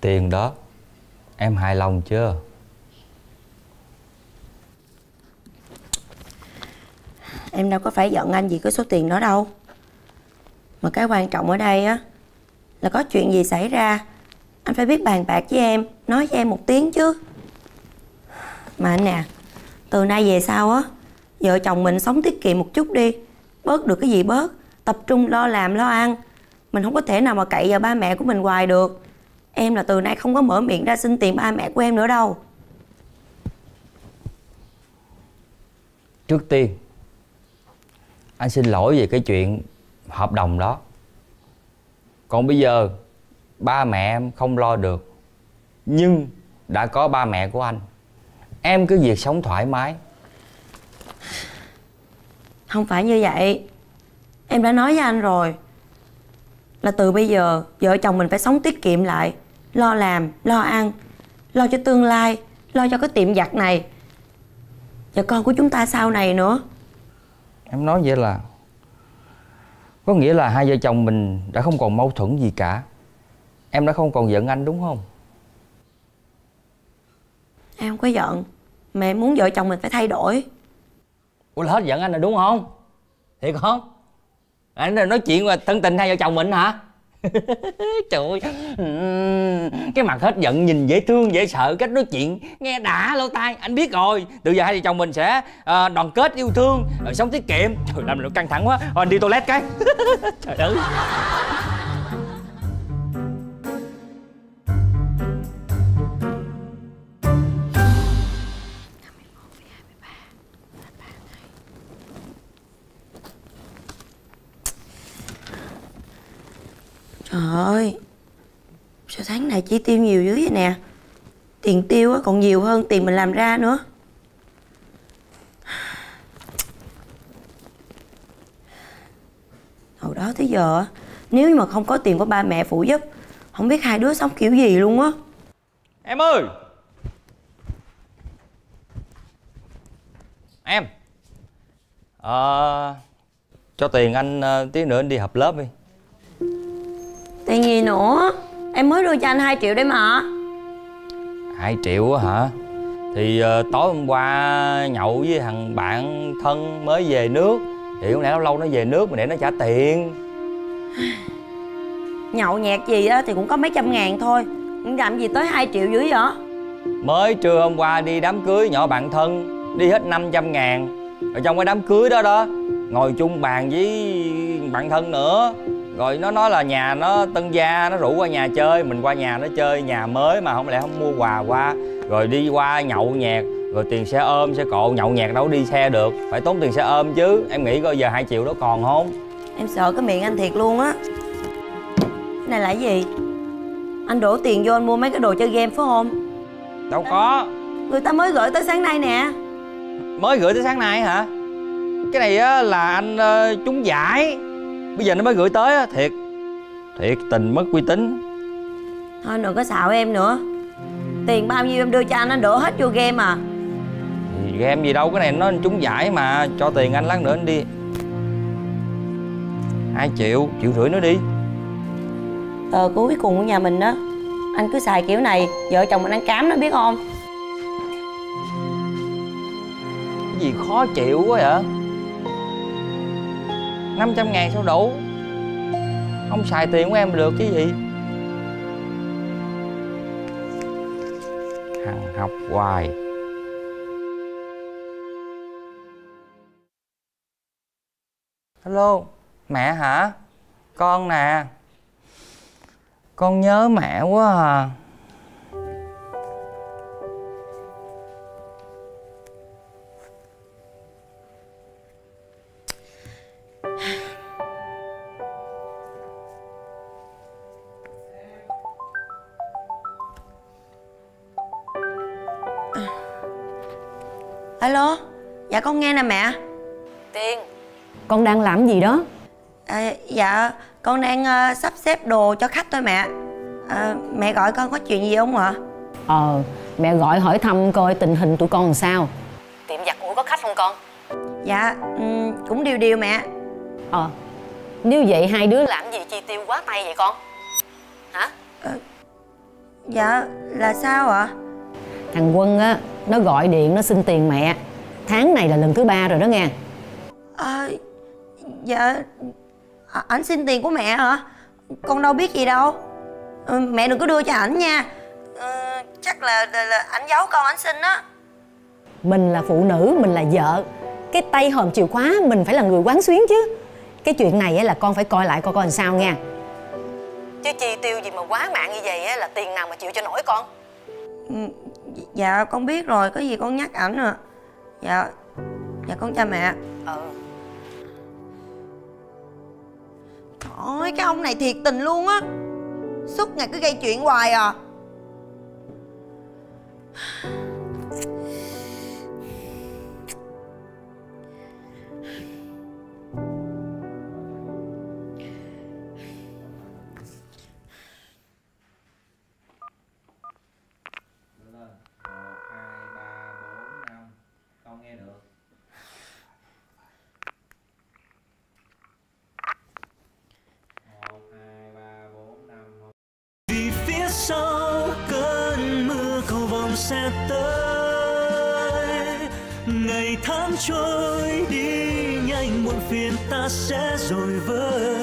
Tiền đó. Em hài lòng chưa? Em đâu có phải giận anh vì cái số tiền đó đâu. Mà cái quan trọng ở đây á, Là có chuyện gì xảy ra, Anh phải biết bàn bạc với em, Nói với em một tiếng chứ. Mà anh nè, Từ nay về sau á, Vợ chồng mình sống tiết kiệm một chút đi, Bớt được cái gì bớt, Tập trung lo làm, lo ăn. Mình không có thể nào mà cậy vào ba mẹ của mình hoài được. Em là từ nay không có mở miệng ra xin tiền ba mẹ của em nữa đâu. Trước tiên Anh xin lỗi về cái chuyện hợp đồng đó. Còn bây giờ Ba mẹ em không lo được Nhưng đã có ba mẹ của anh. Em cứ việc sống thoải mái. Không phải như vậy. Em đã nói với anh rồi Là từ bây giờ Vợ chồng mình phải sống tiết kiệm lại Lo làm, lo ăn Lo cho tương lai Lo cho cái tiệm giặt này. Và con của chúng ta sau này nữa. Em nói vậy là Có nghĩa là hai vợ chồng mình đã không còn mâu thuẫn gì cả. Em đã không còn giận anh đúng không? Em không có giận Mà em muốn vợ chồng mình phải thay đổi. Ủa là hết giận anh rồi đúng không? Thiệt không? Anh là nói chuyện mà thân tình hai vợ chồng mình hả Trời ơi. Cái mặt hết giận nhìn dễ thương dễ sợ Cách nói chuyện nghe đã lỗ tai Anh biết rồi. Từ giờ hai vợ chồng mình sẽ uh, đoàn kết yêu thương rồi Sống tiết kiệm. Trời làm nó căng thẳng quá. Thôi anh đi toilet cái. Trời ơi. Trời ơi Sao tháng này chi tiêu nhiều dữ vậy nè? Tiền tiêu còn nhiều hơn tiền mình làm ra nữa. Hồi đó tới giờ Nếu như mà không có tiền của ba mẹ phụ giúp Không biết hai đứa sống kiểu gì luôn á. Em ơi! Em! À, Cho tiền anh ờ, tí nữa anh đi học lớp đi. Tiền gì nữa Em mới đưa cho anh 2 triệu đấy mà. 2 triệu á hả? Thì ờ, tối hôm qua nhậu với thằng bạn thân mới về nước. Thì không lẽ lâu lâu nó về nước mà để nó trả tiền? Nhậu nhẹt gì á thì cũng có mấy trăm ngàn thôi. Không làm gì tới 2 triệu dữ vậy? Mới trưa hôm qua đi đám cưới nhỏ bạn thân Đi hết 500 ngàn. Ở trong cái đám cưới đó đó Ngồi chung bàn với bạn thân nữa Rồi nó nói là nhà nó tân gia Nó rủ qua nhà chơi Mình qua nhà nó chơi Nhà mới mà không lẽ không mua quà qua. Rồi đi qua nhậu nhẹt Rồi tiền xe ôm xe cộ Nhậu nhẹt đâu đi xe được. Phải tốn tiền xe ôm chứ. Em nghĩ coi giờ 2 triệu đó còn không? Em sợ cái miệng anh thiệt luôn á. Cái này là cái gì? Anh đổ tiền vô anh mua mấy cái đồ chơi game phải không? Đâu có. Người ta mới gửi tới sáng nay nè. Mới gửi tới sáng nay hả? Cái này á là anh ờ, trúng giải Bây giờ nó mới gửi tới á Thiệt. Thiệt tình mất uy tín. Thôi đừng có xạo em nữa. Tiền bao nhiêu em đưa cho anh anh đổ hết vô game à? Thì game gì đâu Cái này nó trúng giải mà Cho tiền anh lát nữa anh đi. Hai triệu Triệu rưỡi nữa đi. Tờ cuối cùng của nhà mình đó Anh cứ xài kiểu này Vợ chồng mình ăn cám nó biết không? Cái gì khó chịu quá vậy 500 ngàn sao đủ? Không xài tiền của em được chứ gì? Hằng học hoài. Alo Mẹ hả? Con nè. Con nhớ mẹ quá à Alo? Dạ con nghe nè mẹ. Tiên. Con đang làm gì đó? À, Dạ con đang ờ, sắp xếp đồ cho khách thôi mẹ. À, Mẹ gọi con có chuyện gì không ạ? Ờ Mẹ gọi hỏi thăm coi tình hình tụi con làm sao. Tiệm giặt ủi có khách không con? Dạ ừm, cũng điều điều mẹ. Ờ Nếu vậy hai đứa làm gì chi tiêu quá tay vậy con? Hả? Dạ là sao ạ Thằng Quân á Nó gọi điện nó xin tiền mẹ. Tháng này là lần thứ ba rồi đó nghe. À, Dạ à, Ảnh xin tiền của mẹ hả? Con đâu biết gì đâu. Ừ, Mẹ đừng có đưa cho ảnh nha. Ừ, Chắc là, là, là ảnh giấu con ảnh xin á. Mình là phụ nữ, mình là vợ. Cái tay hòm chìa khóa mình phải là người quán xuyến chứ. Cái chuyện này á là con phải coi lại coi coi làm sao nha Chứ chi tiêu gì mà quá mạng như vậy á là tiền nào mà chịu cho nổi con? Ừ, Dạ con biết rồi Có gì con nhắc ảnh à Dạ Dạ con chào mẹ. Ừ Trời ơi cái ông này thiệt tình luôn á. Suốt ngày cứ gây chuyện hoài à phía sau cơn mưa cầu vồng sẽ tới. Ngày tháng trôi đi nhanh, muộn phiền ta sẽ rồi vơi.